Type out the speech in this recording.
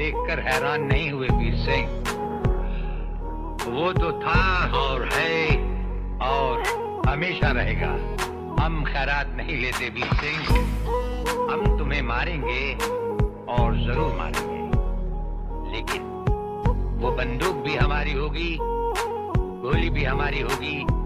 देखकर हैरान नहीं हुए वीर सिंह। वो तो था और है और हमेशा रहेगा। हम खैरात नहीं लेते वीर सिंह। हम तुम्हें मारेंगे और ज़रूर मारेंगे। लेकिन वो बंदूक भी हमारी होगी, गोली भी हमारी होगी।